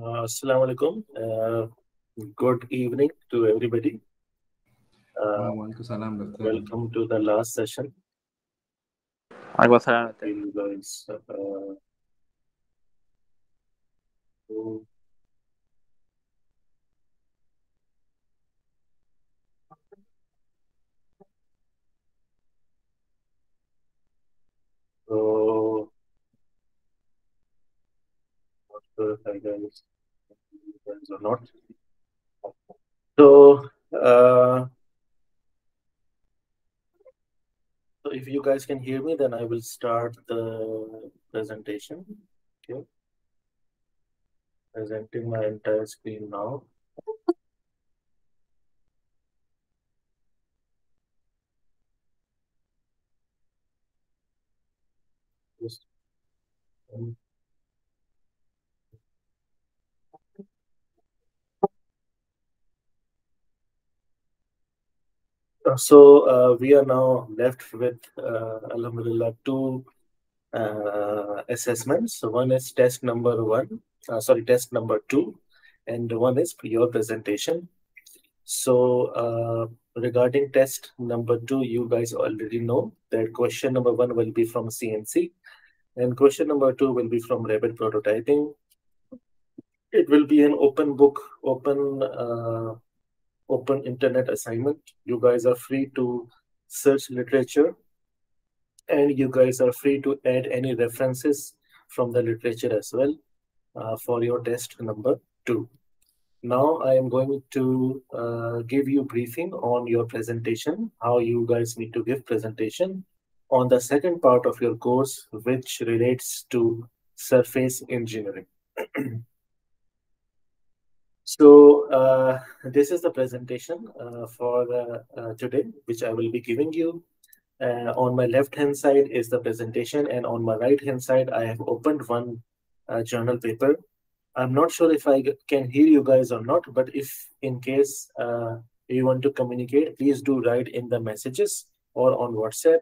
Uh, Assalamu alaikum. Uh, good evening to everybody. Uh, welcome to the last session. I was uh, So, or not. So, uh, so if you guys can hear me, then I will start the presentation. Okay. Presenting my entire screen now. Just, So uh, we are now left with uh, Alhamdulillah two uh, assessments. So one is test number one, uh, sorry, test number two, and one is your presentation. So uh, regarding test number two, you guys already know that question number one will be from CNC, and question number two will be from rapid prototyping. It will be an open book, open uh, open internet assignment. You guys are free to search literature and you guys are free to add any references from the literature as well uh, for your test number two. Now I am going to uh, give you briefing on your presentation, how you guys need to give presentation on the second part of your course, which relates to surface engineering. So uh, this is the presentation uh, for uh, today, which I will be giving you. Uh, on my left hand side is the presentation, and on my right hand side, I have opened one uh, journal paper. I'm not sure if I can hear you guys or not, but if in case uh, you want to communicate, please do write in the messages or on WhatsApp.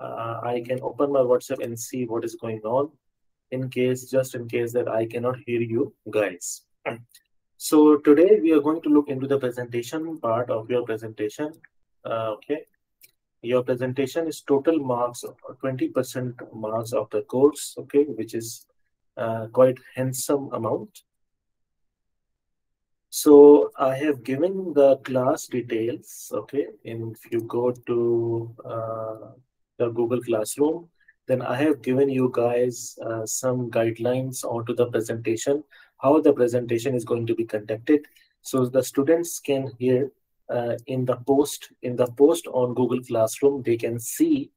I can open my WhatsApp and see what is going on in case, just in case that I cannot hear you guys. So today we are going to look into the presentation part of your presentation. Uh, okay. Your presentation is total marks, twenty percent marks of the course, okay, which is uh, quite handsome amount. So I have given the class details, okay, and if you go to uh, the Google Classroom, then I have given you guys uh, some guidelines onto the presentation, how the presentation is going to be conducted. So the students can hear uh, in the post, in the post on Google Classroom, they can see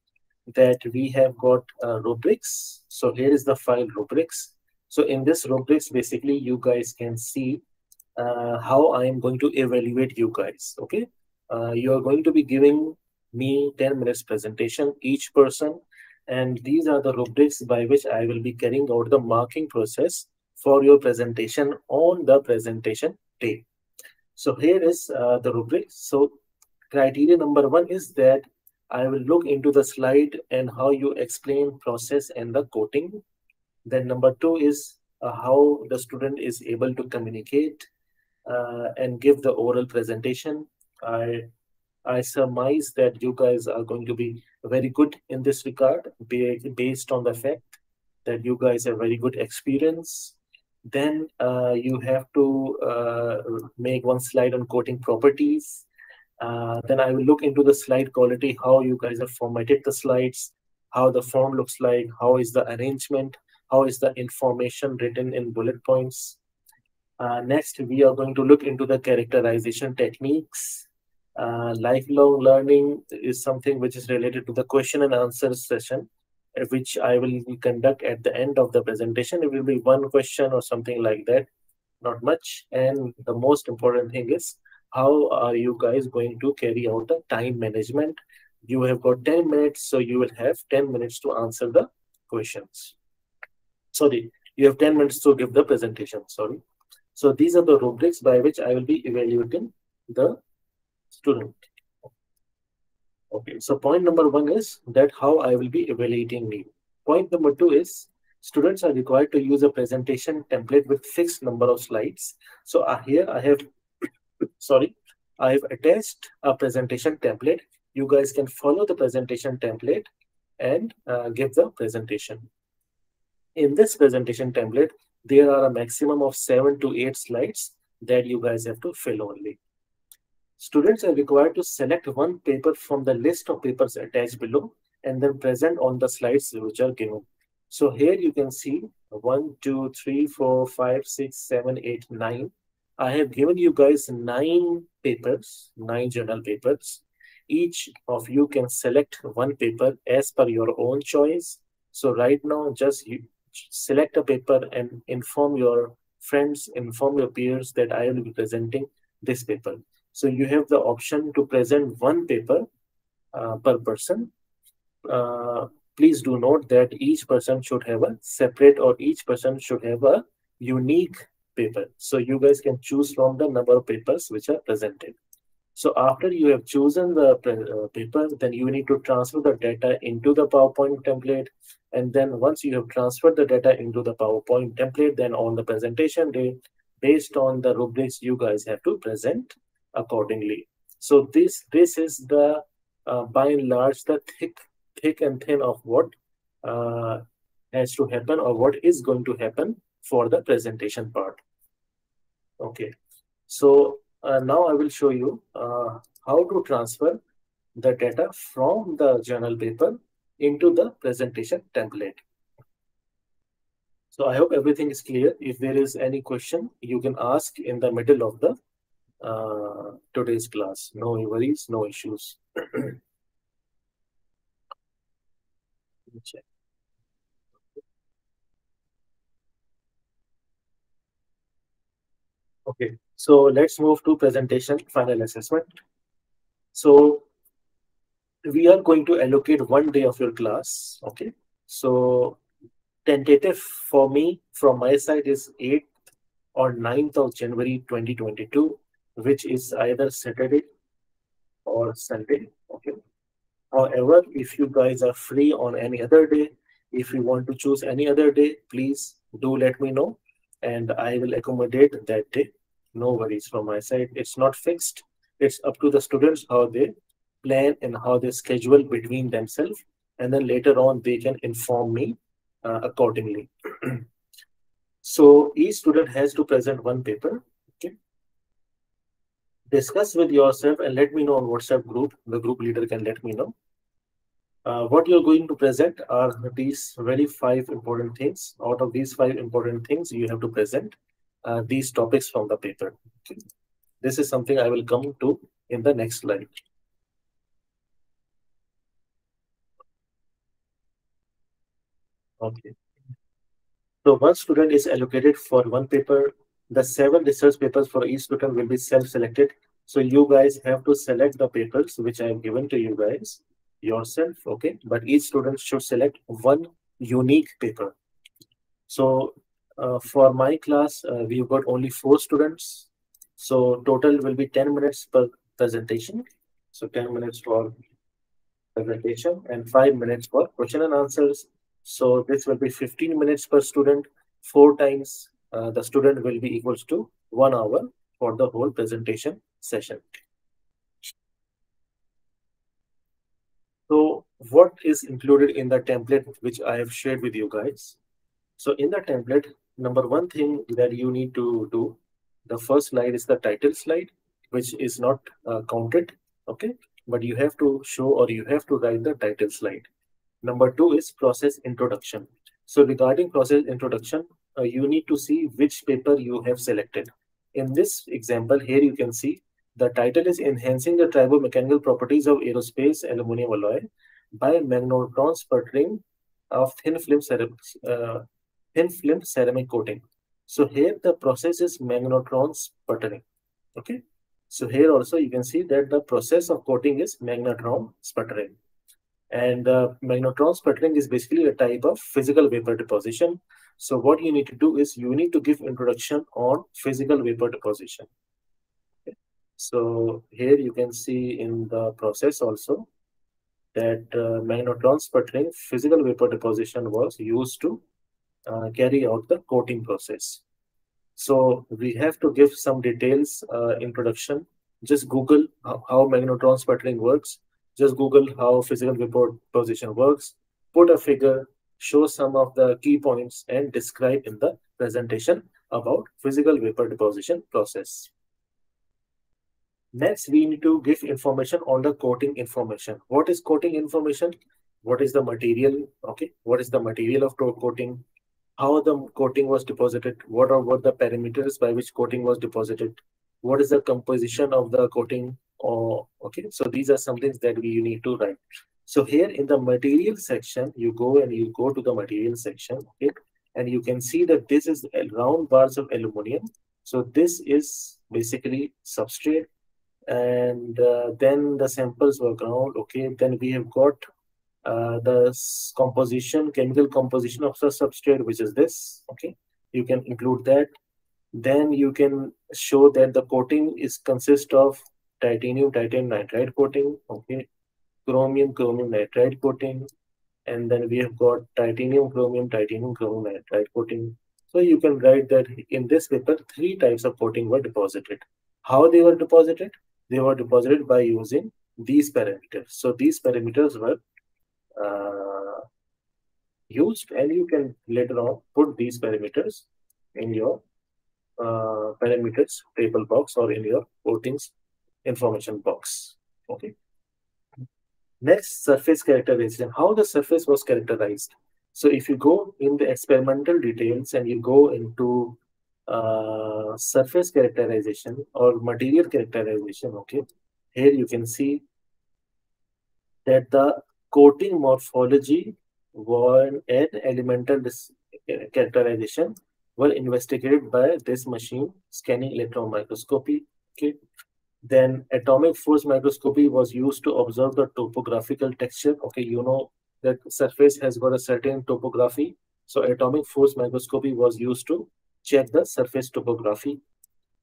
that we have got uh, rubrics. So here is the file rubrics. So in this rubrics, basically you guys can see uh, how I am going to evaluate you guys. Okay, uh, you are going to be giving me 10 minutes presentation each person, and these are the rubrics by which I will be carrying out the marking process for your presentation on the presentation day. So here is uh, the rubric. So criteria number one is that I will look into the slide and how you explain process and the coating. Then number two is uh, how the student is able to communicate uh, and give the oral presentation. I I surmise that you guys are going to be very good in this regard, based on the fact that you guys have very good experience. Then uh, you have to uh, make one slide on coating properties. Uh, then I will look into the slide quality, how you guys have formatted the slides, how the form looks like, how is the arrangement, how is the information written in bullet points. Uh, next, we are going to look into the characterization techniques. Uh, lifelong learning is something which is related to the question and answer session, which I will conduct at the end of the presentation. It will be one question or something like that, not much. And the most important thing is how are you guys going to carry out the time management? You have got 10 minutes, so you will have 10 minutes to answer the questions. Sorry, you have 10 minutes to give the presentation. Sorry. So these are the rubrics by which I will be evaluating the student. Okay, so point number one is that how I will be evaluating you. Point number two is students are required to use a presentation template with fixed number of slides. So uh, here I have, sorry, I have attached a presentation template. You guys can follow the presentation template and uh, give the presentation. In this presentation template, there are a maximum of seven to eight slides that you guys have to fill only. Students are required to select one paper from the list of papers attached below and then present on the slides which are given. So here you can see one, two, three, four, five, six, seven, eight, nine. I have given you guys nine papers, nine journal papers. Each of you can select one paper as per your own choice. So right now, just select a paper and inform your friends, inform your peers that I will be presenting this paper. So you have the option to present one paper uh, per person. Uh, please do note that each person should have a separate or each person should have a unique paper. So you guys can choose from the number of papers which are presented. So after you have chosen the uh, paper, then you need to transfer the data into the PowerPoint template. And then once you have transferred the data into the PowerPoint template, then on the presentation day, based on the rubrics, you guys have to present accordingly. So this this is the uh, by and large the thick thick and thin of what uh, has to happen or what is going to happen for the presentation part. Okay, so uh, now I will show you uh, how to transfer the data from the journal paper into the presentation template. So I hope everything is clear. If there is any question, you can ask in the middle of the uh, today's class. No worries, no issues. check. Okay, so let's move to presentation final assessment. So we are going to allocate one day of your class. Okay, so tentative for me from my side is 8th or 9th of January 2022, which is either Saturday or Sunday. Okay. However, if you guys are free on any other day, if you want to choose any other day, please do let me know and I will accommodate that day. No worries from my side. It's not fixed. It's up to the students how they plan and how they schedule between themselves. And then later on, they can inform me uh, accordingly. so each student has to present one paper. Discuss with yourself and let me know on WhatsApp group. The group leader can let me know. Uh, what you're going to present are these very five important things. Out of these five important things, you have to present uh, these topics from the paper. This is something I will come to in the next slide. Okay. So one student is allocated for one paper. The seven research papers for each student will be self-selected. So you guys have to select the papers which I have given to you guys yourself. Okay. But each student should select one unique paper. So uh, for my class, uh, we've got only four students. So total will be 10 minutes per presentation. So 10 minutes for presentation and 5 minutes for question and answers. So this will be 15 minutes per student. Four times uh, the student will be equals to one hour for the whole presentation session. So what is included in the template which I have shared with you guys? So in the template, number one thing that you need to do, the first slide is the title slide, which is not uh, counted, okay? But you have to show or you have to write the title slide. Number two is process introduction. So regarding process introduction, uh, you need to see which paper you have selected. In this example, here you can see the title is Enhancing the Tribomechanical Properties of Aerospace Aluminum Alloy by magnetron sputtering of thin film uh, thin film ceramic coating. So here the process is magnetron sputtering. Okay. So here also you can see that the process of coating is magnetron sputtering. And uh, magnetron sputtering is basically a type of physical vapor deposition. So what you need to do is you need to give introduction on physical vapor deposition. Okay. So here you can see in the process also that uh, magnetron sputtering physical vapor deposition was used to uh, carry out the coating process. So we have to give some details uh, introduction. Just Google how, how magnetron sputtering works. Just Google how physical vapor deposition works. Put a figure, show some of the key points and describe in the presentation about physical vapor deposition process. Next, we need to give information on the coating information. What is coating information? What is the material? Okay, what is the material of coating? How the coating was deposited? What are what the parameters by which coating was deposited? What is the composition of the coating? Or okay, so these are some things that we need to write. So here in the material section, you go and you go to the material section, okay, and you can see that this is round bars of aluminum. So this is basically substrate. And uh, then the samples were ground okay? Then we have got uh, the composition chemical composition of the substrate which is this okay? You can include that. Then you can show that the coating is consist of titanium titanium nitride coating okay chromium chromium nitride coating and then we have got titanium chromium titanium chromium nitride coating so you can write that in this paper three types of coating were deposited how they were deposited they were deposited by using these parameters. So these parameters were uh, used and you can later on put these parameters in your uh, parameters table box or in your coatings information box. Okay. Next, surface characterization. How the surface was characterized. So if you go in the experimental details and you go into uh, surface characterization or material characterization, okay, here you can see that the coating morphology and elemental characterization were investigated by this machine, scanning electron microscopy. Okay. Then atomic force microscopy was used to observe the topographical texture. Okay, you know that surface has got a certain topography. So atomic force microscopy was used to check the surface topography.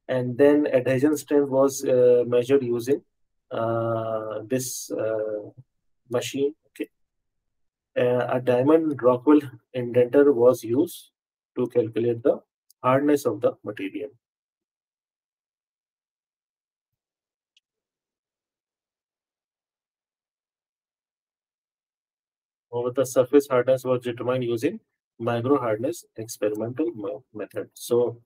And then adhesion strength was uh, measured using uh, this uh, machine. Okay. Uh, a diamond Rockwell indenter was used to calculate the hardness of the material. Over the surface hardness was determined using micro hardness experimental method. So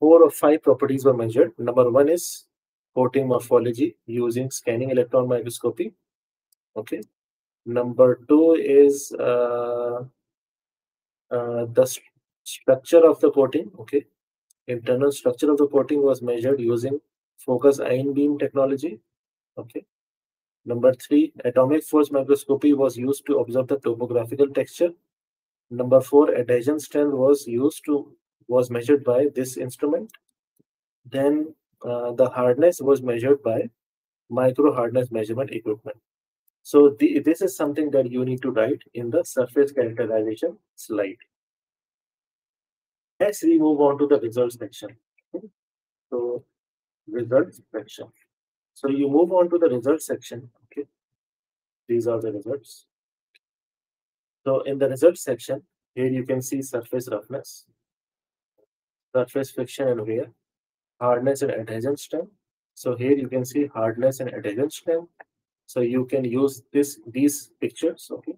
four or five properties were measured. Number one is coating morphology using scanning electron microscopy. Okay. Number two is uh, uh, the st structure of the coating. Okay. Internal structure of the coating was measured using focus ion beam technology. Okay. Number three, atomic force microscopy was used to observe the topographical texture Number four, adhesion strength was used to was measured by this instrument. Then uh, the hardness was measured by micro hardness measurement equipment. So the, this is something that you need to write in the surface characterization slide. Next, we move on to the results section. So results section. So you move on to the results section. Okay. These are the results. So in the results section, here you can see surface roughness, surface friction and wear, hardness and adhesion strength. So here you can see hardness and adhesion strength. So you can use this these pictures, okay,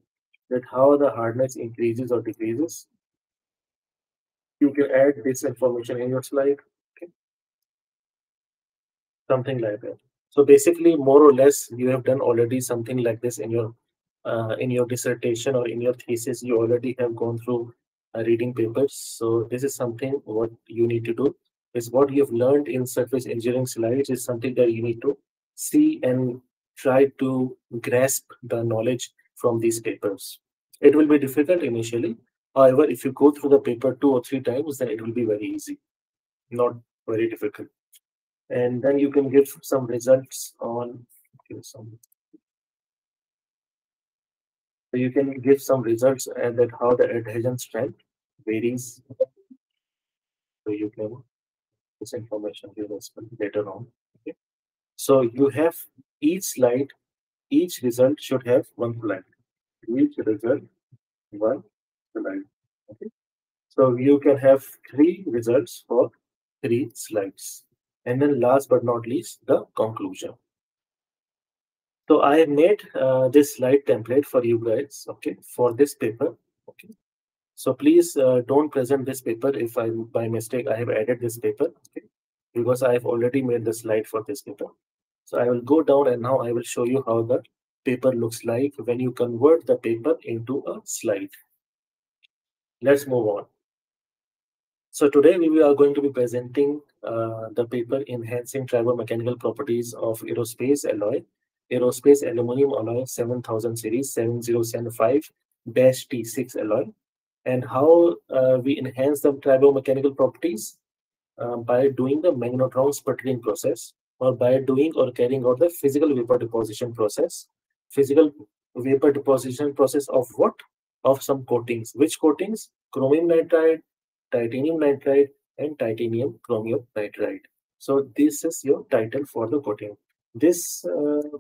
that how the hardness increases or decreases. You can add this information in your slide, okay, something like that. So basically, more or less, you have done already something like this in your uh, in your dissertation or in your thesis, you already have gone through uh, reading papers. So this is something what you need to do is what you've learned in surface engineering slides is something that you need to see and try to grasp the knowledge from these papers. It will be difficult initially. However, if you go through the paper two or three times, then it will be very easy, not very difficult. And then you can give some results on some so you can give some results and that how the adhesion strength varies. So you can this information here as well later on. Okay. So you have each slide, each result should have one slide. Each result, one slide. Okay. So you can have three results for three slides. And then last but not least, the conclusion. So I have made uh, this slide template for you guys, okay, for this paper, okay. So please uh, don't present this paper if I, by mistake, I have added this paper, okay, because I have already made the slide for this paper. So I will go down and now I will show you how the paper looks like when you convert the paper into a slide. Let's move on. So today we are going to be presenting uh, the paper enhancing Tribomechanical properties of aerospace alloy, aerospace aluminum alloy 7000 series 7075-T6 alloy, and how uh, we enhance the tribomechanical properties uh, by doing the magnetron sputtering process or by doing or carrying out the physical vapor deposition process. Physical vapor deposition process of what? Of some coatings. Which coatings? Chromium nitride, titanium nitride, and titanium chromium nitride. So this is your title for the coating. This uh,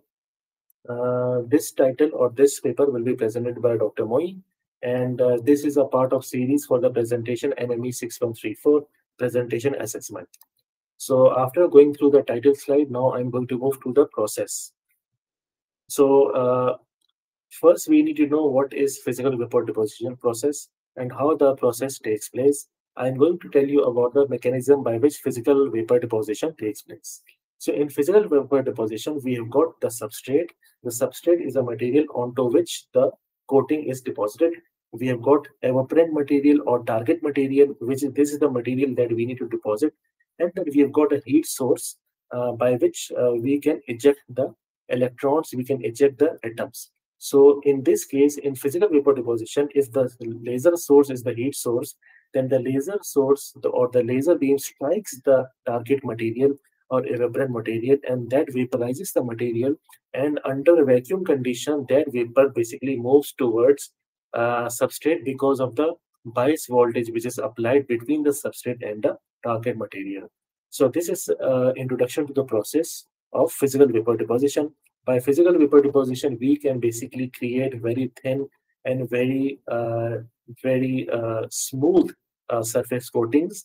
uh, this title or this paper will be presented by Dr. Moin, and uh, this is a part of series for the presentation MME 6134 presentation assessment. So after going through the title slide, now I'm going to move to the process. So uh, first we need to know what is physical vapor deposition process and how the process takes place. I'm going to tell you about the mechanism by which physical vapor deposition takes place. So in physical vapor deposition, we have got the substrate. The substrate is a material onto which the coating is deposited. We have got evaporant material or target material, which is this is the material that we need to deposit and then we have got a heat source uh, by which uh, we can eject the electrons, we can eject the atoms. So in this case, in physical vapor deposition, if the laser source is the heat source, then the laser source the, or the laser beam strikes the target material or evaporant material and that vaporizes the material and under vacuum condition that vapor basically moves towards uh, substrate because of the bias voltage which is applied between the substrate and the target material. So this is uh, introduction to the process of physical vapor deposition. By physical vapor deposition, we can basically create very thin and very uh, very uh, smooth uh, surface coatings.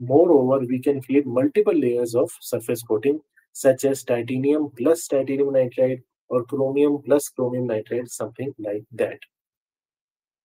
Moreover, we can create multiple layers of surface coating, such as titanium plus titanium nitride or chromium plus chromium nitride, something like that.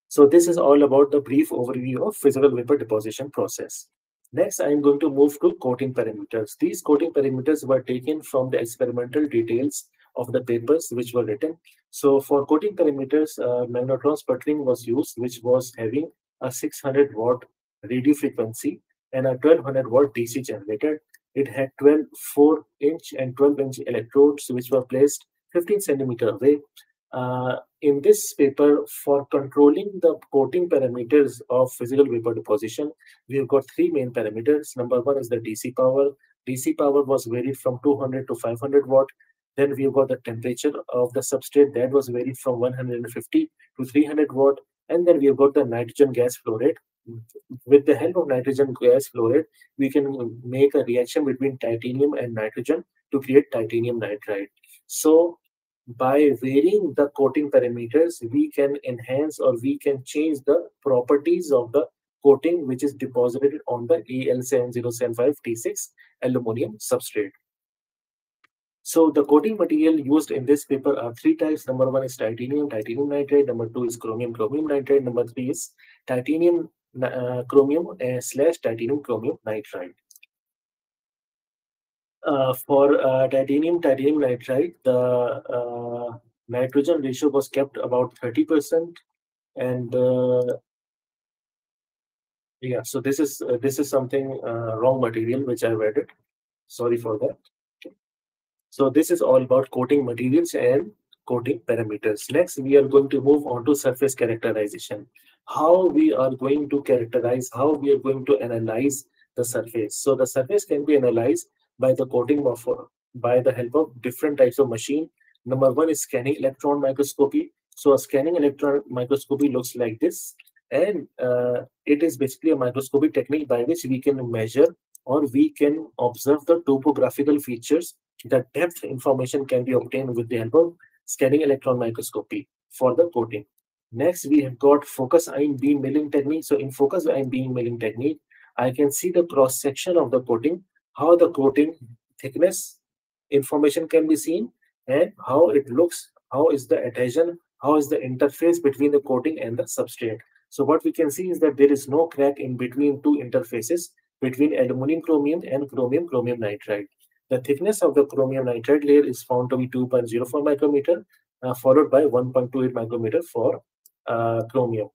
So this is all about the brief overview of physical vapor deposition process. Next, I'm going to move to coating parameters. These coating parameters were taken from the experimental details of the papers which were written. So for coating parameters, uh, magnetron sputtering was used, which was having a 600 watt radio frequency and a 1200 watt DC generator. It had 12 4 inch and 12 inch electrodes, which were placed 15 centimeter away. Uh, in this paper, for controlling the coating parameters of physical vapor deposition, we've got three main parameters. Number one is the DC power. DC power was varied from 200 to 500 watt. Then we've got the temperature of the substrate that was varied from 150 to 300 watt. And then we've got the nitrogen gas flow rate. With the help of nitrogen gas flow rate, we can make a reaction between titanium and nitrogen to create titanium nitride. So by varying the coating parameters, we can enhance or we can change the properties of the coating which is deposited on the AL7075T6 aluminum substrate. So the coating material used in this paper are three types. Number one is titanium, titanium nitride. Number two is chromium, chromium nitride. Number three is titanium, uh, chromium uh, slash titanium, chromium nitride. Uh, for uh, titanium, titanium nitride, the uh, nitrogen ratio was kept about 30%. And yeah, so this is this is something wrong material which I've added. Sorry for that. So this is all about coating materials and coating parameters. Next, we are going to move on to surface characterization. How we are going to characterize, how we are going to analyze the surface. So the surface can be analyzed by the coating of by the help of different types of machine. Number one is scanning electron microscopy. So a scanning electron microscopy looks like this. And uh, it is basically a microscopic technique by which we can measure or we can observe the topographical features. The depth information can be obtained with the help of scanning electron microscopy for the coating. Next, we have got focus ion beam milling technique. So in focus ion beam milling technique, I can see the cross section of the coating, how the coating thickness information can be seen and how it looks, how is the adhesion, how is the interface between the coating and the substrate. So what we can see is that there is no crack in between two interfaces between aluminum chromium and chromium chromium nitride. The thickness of the chromium nitride layer is found to be 2.04 micrometer, uh, followed by 1.28 micrometer for uh, chromium.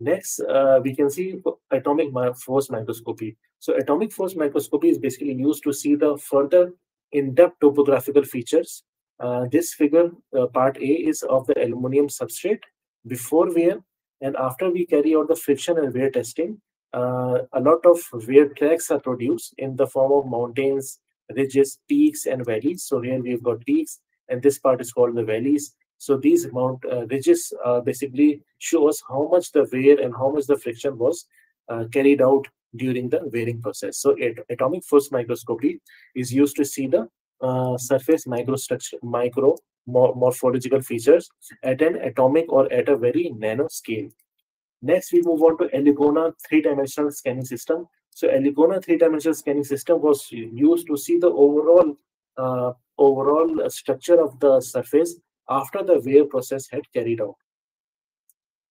Next, uh, we can see atomic force microscopy. So atomic force microscopy is basically used to see the further in-depth topographical features. Uh, this figure, uh, part A, is of the aluminum substrate before wear and after we carry out the friction and wear testing. Uh, a lot of wear tracks are produced in the form of mountains, ridges, peaks, and valleys. So here we've got peaks, and this part is called the valleys. So these mount uh, ridges uh, basically show us how much the wear and how much the friction was uh, carried out during the wearing process. So atomic force microscopy is used to see the uh, surface microstructure, micro morphological features at an atomic or at a very nano scale. Next, we move on to Alicona three-dimensional scanning system. So Alicona three-dimensional scanning system was used to see the overall uh, overall structure of the surface after the wear process had carried out.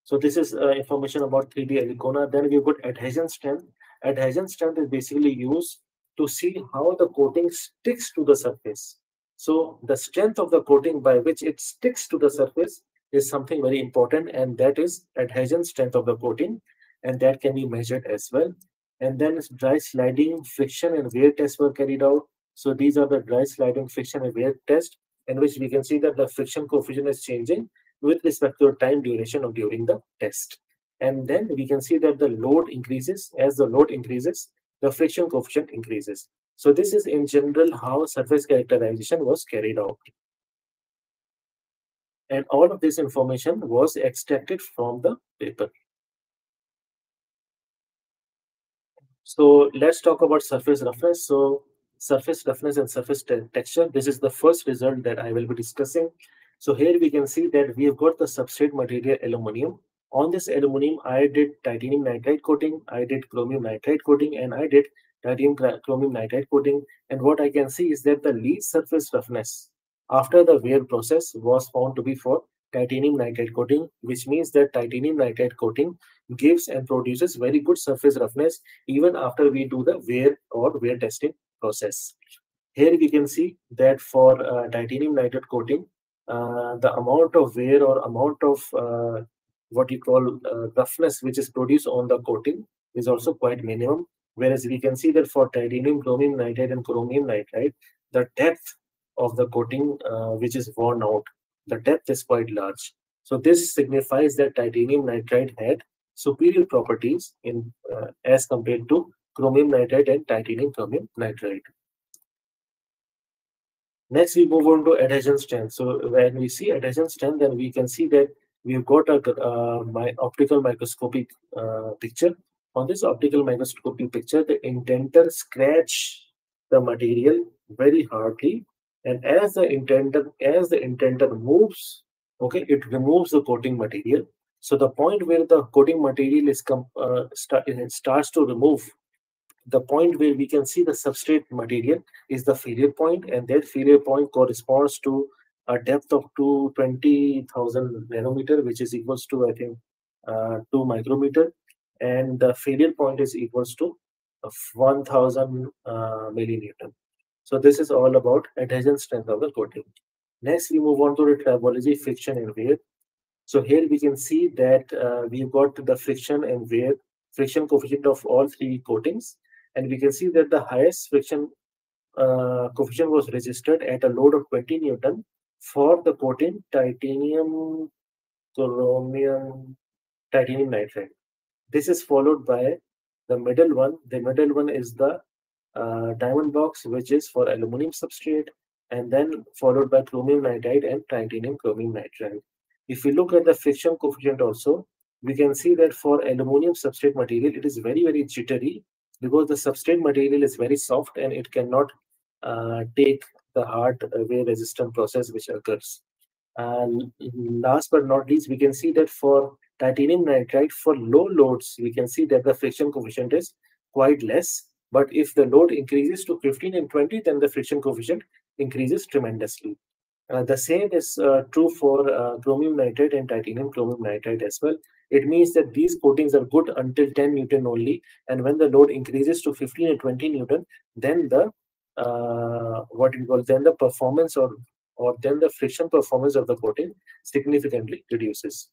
So this is uh, information about 3D Alicona. Then we've got adhesion strength. Adhesion strength is basically used to see how the coating sticks to the surface. So the strength of the coating by which it sticks to the surface is something very important and that is adhesion strength of the coating and that can be measured as well. And then dry sliding, friction and wear tests were carried out. So these are the dry sliding, friction and wear test in which we can see that the friction coefficient is changing with respect to time duration of during the test. And then we can see that the load increases. As the load increases, the friction coefficient increases. So this is in general how surface characterization was carried out. And all of this information was extracted from the paper. So let's talk about surface roughness. So surface roughness and surface te texture. This is the first result that I will be discussing. So here we can see that we have got the substrate material aluminum. On this aluminum, I did titanium nitride coating, I did chromium nitride coating, and I did titanium chromium nitride coating. And what I can see is that the least surface roughness after the wear process was found to be for titanium nitride coating, which means that titanium nitride coating gives and produces very good surface roughness even after we do the wear or wear testing process. Here we can see that for uh, titanium nitride coating, uh, the amount of wear or amount of uh, what you call uh, roughness which is produced on the coating is also quite minimum. Whereas we can see that for titanium, chromium nitride, and chromium nitride, the depth of the coating uh, which is worn out, the depth is quite large. So this signifies that titanium nitride had superior properties in uh, as compared to chromium nitride and titanium chromium nitride. Next, we move on to adhesion strength. So when we see adhesion strength, then we can see that we've got a uh, my optical microscopic uh, picture. On this optical microscopic picture, the indenter scratch the material very hardly, and as the indenter as the indenter moves, okay, it removes the coating material. So the point where the coating material is uh, start, it starts to remove the point where we can see the substrate material is the failure point and that failure point corresponds to a depth of 220,000 nanometer which is equals to I think uh, 2 micrometer and the failure point is equals to 1000 uh, millinewton. So this is all about adhesion strength of the coating. Next we move on to the tribology friction and wear. So here we can see that uh, we've got the friction and wear friction coefficient of all three coatings and we can see that the highest friction uh, coefficient was registered at a load of 20 Newton for the coating titanium chromium titanium nitride. This is followed by the middle one. The middle one is the uh, diamond box, which is for aluminum substrate, and then followed by chromium nitride and titanium chromium nitride. If we look at the friction coefficient also, we can see that for aluminum substrate material, it is very, very jittery because the substrate material is very soft and it cannot uh, take the hard wear resistant process which occurs. And last but not least, we can see that for titanium nitride for low loads, we can see that the friction coefficient is quite less. But if the load increases to 15 and 20, then the friction coefficient increases tremendously. Uh, the same is uh, true for uh, chromium nitride and titanium chromium nitride as well. It means that these coatings are good until 10 Newton only. And when the load increases to 15 and 20 Newton, then the uh, what we call then the performance or or then the friction performance of the coating significantly reduces.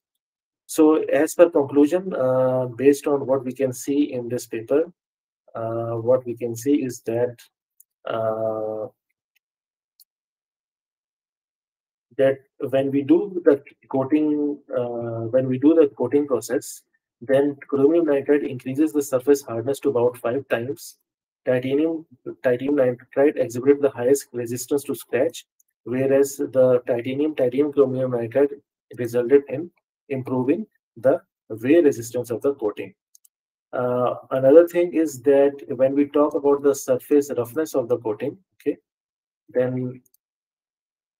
So as per conclusion, uh, based on what we can see in this paper, uh, what we can see is that uh, that when we do the coating, uh, when we do the coating process, then chromium nitride increases the surface hardness to about five times. Titanium, titanium nitride exhibits the highest resistance to scratch, whereas the titanium, titanium chromium nitride resulted in improving the wear resistance of the coating. Uh, another thing is that when we talk about the surface roughness of the coating, okay, then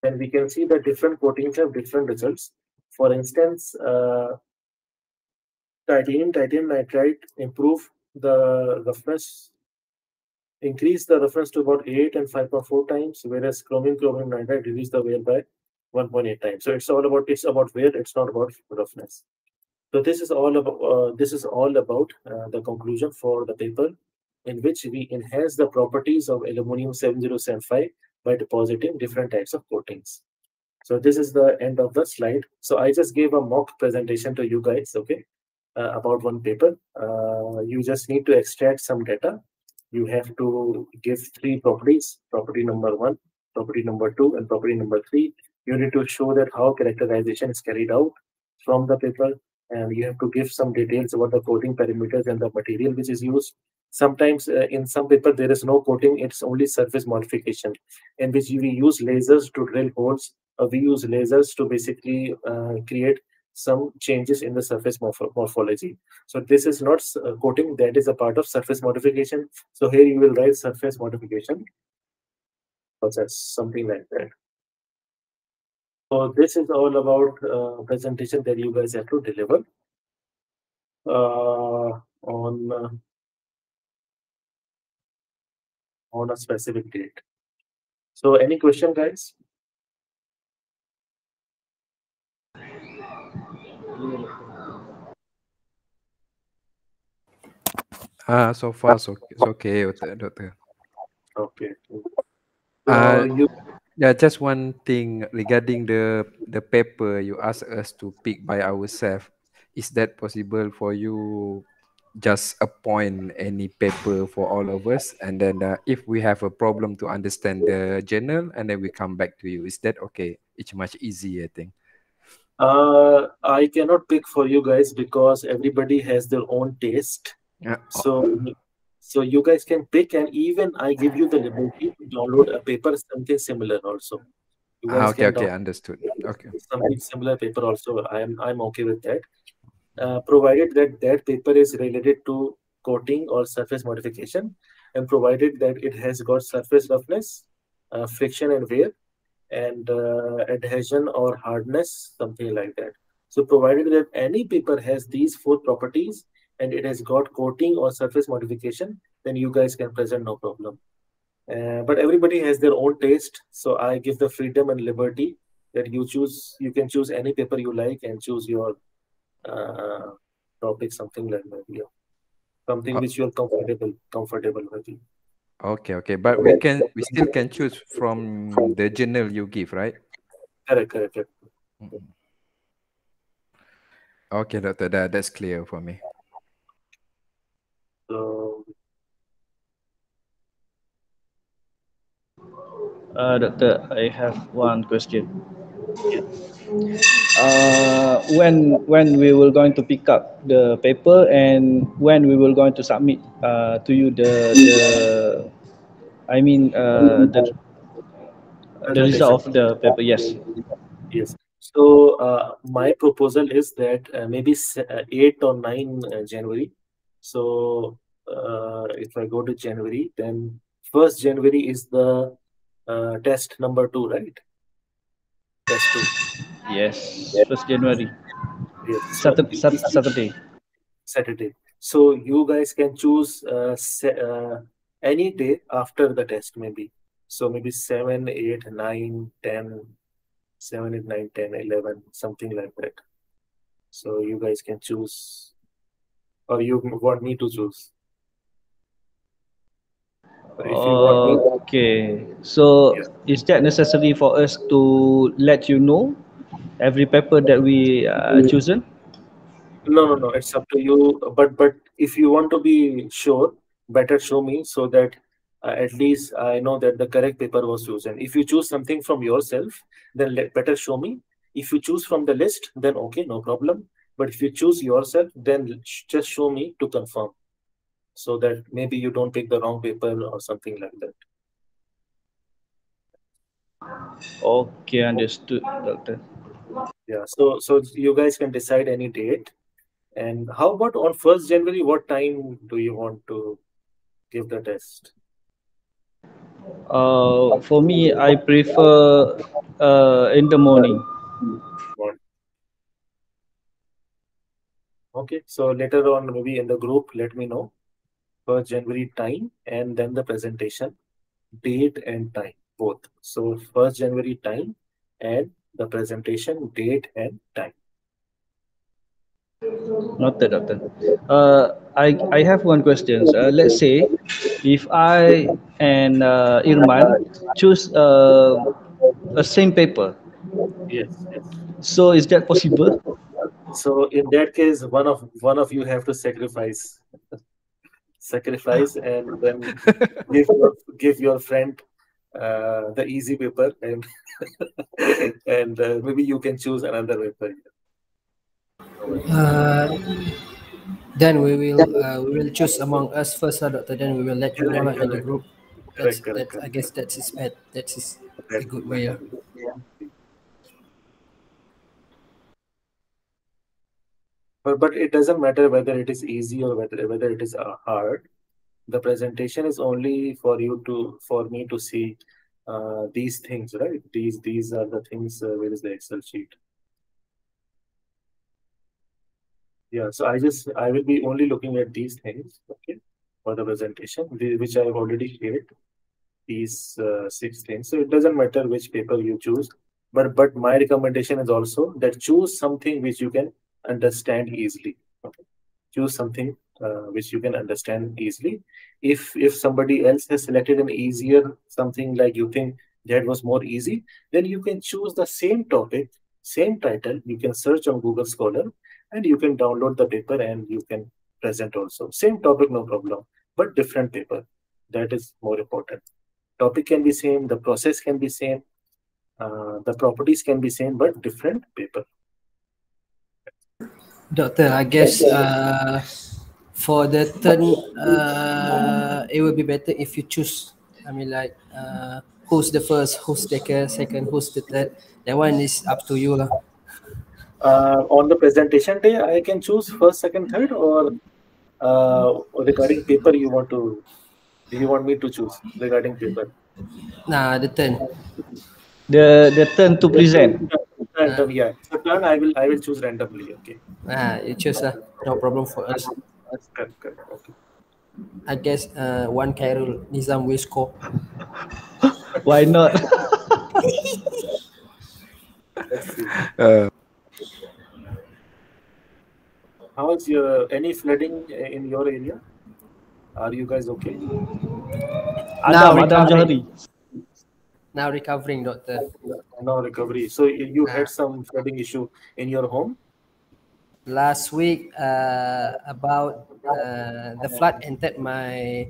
then we can see that different coatings have different results. For instance, uh, titanium, titanium nitride improve the roughness, increase the roughness to about 8 and 5.4 times, whereas chromium, chromium nitride reduce the wear by 1.8 times. So it's all about it's about wear, it's not about roughness. So this is all about uh, this is all about uh, the conclusion for the paper in which we enhance the properties of aluminum 7075 by depositing different types of coatings. So this is the end of the slide. So I just gave a mock presentation to you guys, okay, uh, about one paper. Uh, you just need to extract some data. You have to give three properties, property number one, property number two, and property number three. You need to show that how characterization is carried out from the paper, and you have to give some details about the coating parameters and the material which is used. Sometimes uh, in some paper there is no coating it's only surface modification in which we use lasers to drill holes uh, we use lasers to basically uh, create some changes in the surface morph morphology. So this is not uh, coating that is a part of surface modification. So here you will write surface modification process something like that so this is all about uh, presentation that you guys have to deliver uh, on on a specific date. So any question, guys? Ah, so far so it's okay, doctor. Okay. Uh, you yeah, just one thing regarding the the paper you asked us to pick by ourselves. Is that possible for you? Just appoint any paper for all of us and then uh, if we have a problem to understand the journal and then we come back to you. Is that okay? It's much easier i think. Uh i cannot pick for you guys because everybody has their own taste. Yeah. so so you guys can pick and even i give you the liberty to download a paper something similar also. Ah, okay okay understood. Okay. something similar paper also. I am i'm okay with that. Uh, provided that that paper is related to coating or surface modification and provided that it has got surface roughness, uh, friction and wear, and uh, adhesion or hardness, something like that. So provided that any paper has these four properties and it has got coating or surface modification, then you guys can present no problem. Uh, but everybody has their own taste. So I give the freedom and liberty that you choose, you can choose any paper you like and choose your uh, topic, something like that. Yeah. Something uh, which you're comfortable comfortable with. Okay, okay, but we can we still can choose from the journal you give, right? Correct, correct, correct. Mm-hmm. Okay, doctor, that that's clear for me. Uh, doctor, I have one question. Uh, when when we will going to pick up the paper and when we will going to submit uh, to you the the I mean uh, the the result of the paper. Yes. Yes. So uh, my proposal is that uh, maybe uh, eight or nine January. So if I go to January, then first January is the test number two, right? Test two. Yes, first January. Yes. Saturday. Saturday. Saturday. So you guys can choose uh, uh, any day after the test, maybe. So maybe 7, 8, 9, 10, 7, 8, 9, 10, 11, something like that. So you guys can choose, or you want me to choose. Or if you want me, Okay. So Yes. is that necessary for us to let you know every paper that we uh, chosen? no, no, no, it's up to you. But but if you want to be sure, better show me so that uh, at least I know that the correct paper was chosen. If you choose something from yourself, then let, better show me. If you choose from the list, then okay, no problem. But if you choose yourself, then just show me to confirm, so that maybe you don't pick the wrong paper or something like that. Okay, understood, doctor. Yeah. So so you guys can decide any date. And how about on first January? What time do you want to give the test? Uh, for me, I prefer uh, in the morning. Okay, so later on, maybe in the group, let me know first January time and then the presentation date and time both. So first January time and the presentation date and time. Noted, doctor. Uh, I I have one question. Uh, let's say if I and uh, Irman choose uh, a same paper, Yes, yes. so is that possible? So in that case, one of one of you have to sacrifice, sacrifice, and then give your, give your friend uh, the easy paper, and and uh, maybe you can choose another paper. Uh, then we will uh, we will choose among us first, uh, doctor. Then we will let you know lah in the group. That's, Correct, correct, that's, I guess that's his bad. That's his a good way. But, but it doesn't matter whether it is easy or whether whether it is uh, hard. The presentation is only for you to for me to see uh, these things, right? These these are the things. Uh, where is the Excel sheet? Yeah, so I just I will be only looking at these things, okay, for the presentation, which I have already created These uh, six things. So it doesn't matter which paper you choose, but but my recommendation is also that choose something which you can understand easily. Okay. Choose something uh, which you can understand easily. If if somebody else has selected an easier something like you think that was more easy, then you can choose the same topic, same title. You can search on Google Scholar and you can download the paper and you can present also. Same topic, no problem, but different paper. That is more important. Topic can be same, the process can be same, uh, the properties can be same, but different paper. Doctor, I guess uh, for the turn, uh, it would be better if you choose. I mean, like, uh, who's the first, who's the second, second, who's the third. That one is up to you, lah. Uh, on the presentation day, I can choose first, second, third, or uh, regarding paper, you want to, do you want me to choose regarding paper? Nah, the turn. The the turn to present. Random, yeah. So turn, I will, I will choose randomly. Okay. Ah, you choose lah. No problem for us. Correct, correct. Okay. I guess uh, one Khairul Nizam will score. Why not? Uh, How is your any flooding in your area? Are you guys okay? Adam, Now Adam recovering. Johari. Now recovering, doctor. No recovery. So you had some flooding issue in your home. Last week, uh, about uh, the flood entered my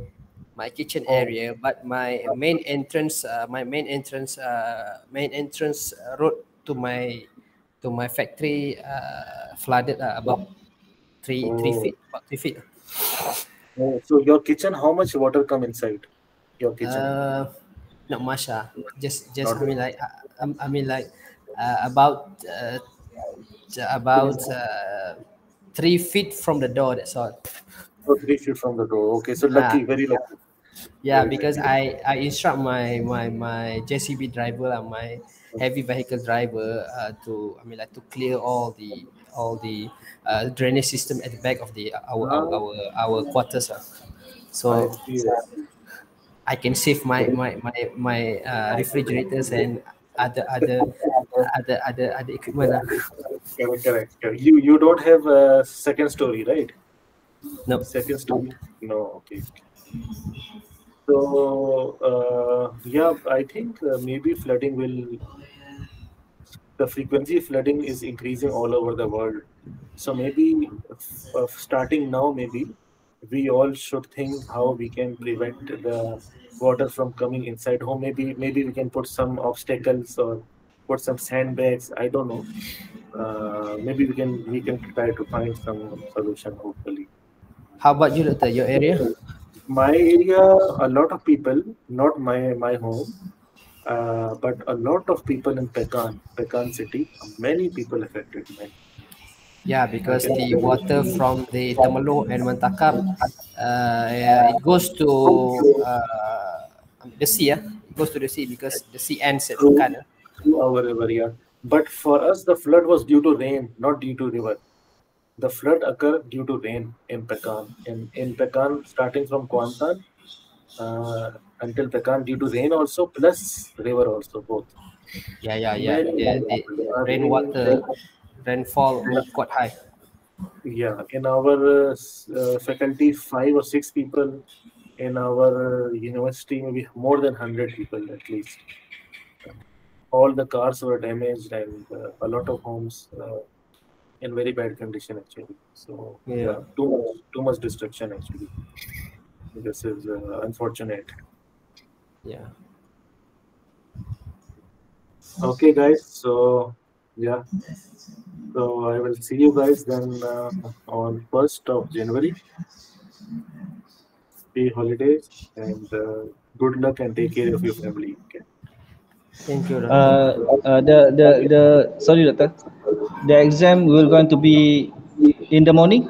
my kitchen area, but my main entrance, uh, my main entrance, uh, main entrance road to my to my factory uh, flooded uh, about three three Oh. feet, about three feet. Oh, So your kitchen, how much water come inside your kitchen? Uh, not much. Uh, just just I mean like uh, um, I mean like uh, about uh, about uh, three feet from the door. That's all. So three feet from the door. Okay, so lucky, Ah. very lucky. Yeah, Very because I I instruct my my my JCB driver and my heavy vehicle driver uh, to I mean like to clear all the all the uh, drainage system at the back of the our our our, our quarters. Uh. So I see that. I can save my my my my uh, refrigerators and other other other other other equipment. Correct, correct, correct. You you don't have a second story, right? No. Second story? No. Okay. So uh, yeah, I think uh, maybe flooding will. The frequency of flooding is increasing all over the world. So maybe uh, starting now, maybe we all should think how we can prevent the water from coming inside home. Maybe maybe we can put some obstacles or put some sandbags. I don't know. Uh, maybe we can we can try to find some solution. Hopefully, How about you, Doctor? Your area? my area, a lot of people, not my my home, uh, but a lot of people in Pekan, Pekan city, many people affected. Man. Yeah, because the water from the Temerloh and Mentakab, uh, it goes to uh, the sea. Yeah? It goes to the sea because the sea ends at to our river, yeah. But for us, the flood was due to rain, not due to river. The flood occurred due to rain in Pekan. In, in Pekan, starting from Kuantan uh, until Pekan, due to rain also, plus river also, both. Yeah, yeah, yeah. The, the rainwater, rainfall quite high. Yeah, in our uh, uh, faculty, five or six people. In our university, maybe more than 100 people at least. All the cars were damaged and uh, a lot of homes uh, in very bad condition actually. So Yeah. yeah, too much, too much destruction actually. This is uh, unfortunate. Yeah. Okay, guys. So yeah. So I will see you guys then uh, on first of January. Happy holidays and uh, good luck and take care of your family. Okay. Thank you, Doctor. Uh, uh, the the the sorry, doctor. The exam will going to be in the morning.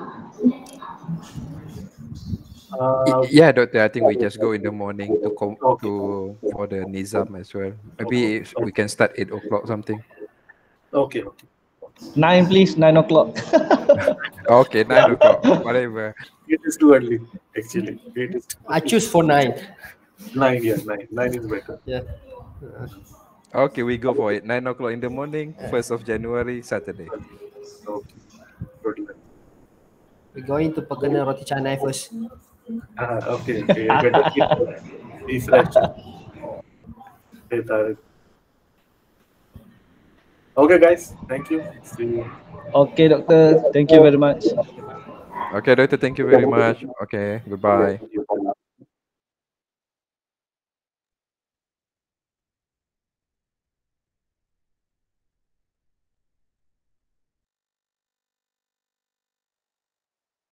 Uh, Yeah, doctor. I think we just go in the morning to com- Okay. to for the Nizam as well. Maybe we can start eight o'clock something. Okay. Okay. Nine, please. Nine o'clock. Okay, nine o'clock, whatever. It is too early. Actually, it is I choose for nine. nine. Yeah, nine. Nine is better. Yeah. Okay, we go for it. Nine o'clock in the morning, first of January, Saturday. Okay. We're going to Pekana Roti Canai first. Ah, okay. Okay. You better keep be fresh. Okay, Tariq. Okay, guys. Thank you. See you. okay, doctor. Thank you very much. Okay, doctor. Thank you very much. Okay, goodbye.